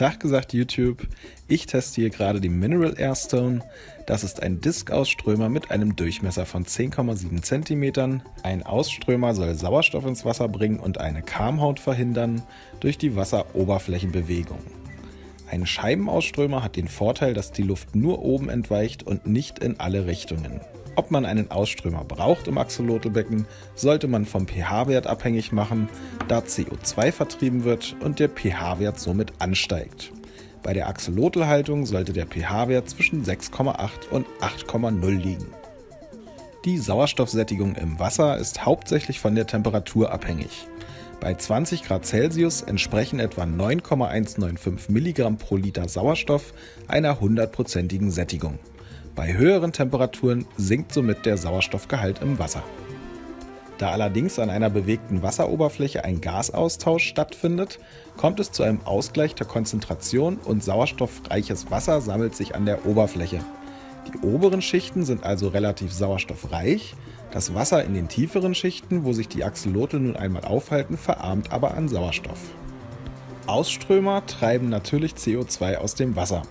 Tag gesagt YouTube, ich teste hier gerade die Mineral Airstone. Das ist ein Disk-Ausströmer mit einem Durchmesser von 10,7 cm. Ein Ausströmer soll Sauerstoff ins Wasser bringen und eine Karmhaut verhindern durch die Wasseroberflächenbewegung. Ein Scheibenausströmer hat den Vorteil, dass die Luft nur oben entweicht und nicht in alle Richtungen. Ob man einen Ausströmer braucht im Axolotlbecken, sollte man vom pH-Wert abhängig machen, da CO2 vertrieben wird und der pH-Wert somit ansteigt. Bei der Axolotlhaltung sollte der pH-Wert zwischen 6,8 und 8,0 liegen. Die Sauerstoffsättigung im Wasser ist hauptsächlich von der Temperatur abhängig. Bei 20 Grad Celsius entsprechen etwa 9,195 Milligramm pro Liter Sauerstoff einer hundertprozentigen Sättigung. Bei höheren Temperaturen sinkt somit der Sauerstoffgehalt im Wasser. Da allerdings an einer bewegten Wasseroberfläche ein Gasaustausch stattfindet, kommt es zu einem Ausgleich der Konzentration und sauerstoffreiches Wasser sammelt sich an der Oberfläche. Die oberen Schichten sind also relativ sauerstoffreich, das Wasser in den tieferen Schichten, wo sich die Axolotl nun einmal aufhalten, verarmt aber an Sauerstoff. Ausströmer treiben natürlich CO2 aus dem Wasser.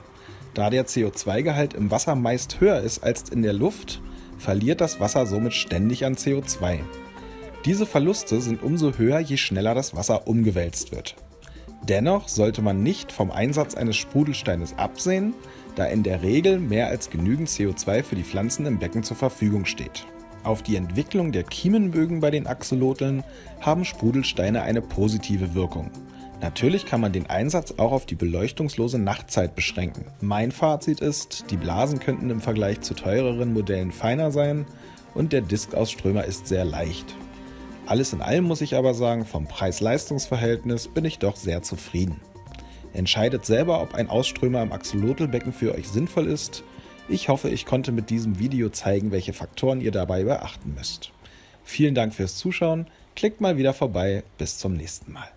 Da der CO2-Gehalt im Wasser meist höher ist als in der Luft, verliert das Wasser somit ständig an CO2. Diese Verluste sind umso höher, je schneller das Wasser umgewälzt wird. Dennoch sollte man nicht vom Einsatz eines Sprudelsteines absehen, da in der Regel mehr als genügend CO2 für die Pflanzen im Becken zur Verfügung steht. Auf die Entwicklung der Kiemenbögen bei den Axolotln haben Sprudelsteine eine positive Wirkung. Natürlich kann man den Einsatz auch auf die beleuchtungslose Nachtzeit beschränken. Mein Fazit ist, die Blasen könnten im Vergleich zu teureren Modellen feiner sein und der Diskausströmer ist sehr leicht. Alles in allem muss ich aber sagen, vom Preis-Leistungs-Verhältnis bin ich doch sehr zufrieden. Entscheidet selber, ob ein Ausströmer im Axolotlbecken für euch sinnvoll ist. Ich hoffe, ich konnte mit diesem Video zeigen, welche Faktoren ihr dabei beachten müsst. Vielen Dank fürs Zuschauen, klickt mal wieder vorbei, bis zum nächsten Mal.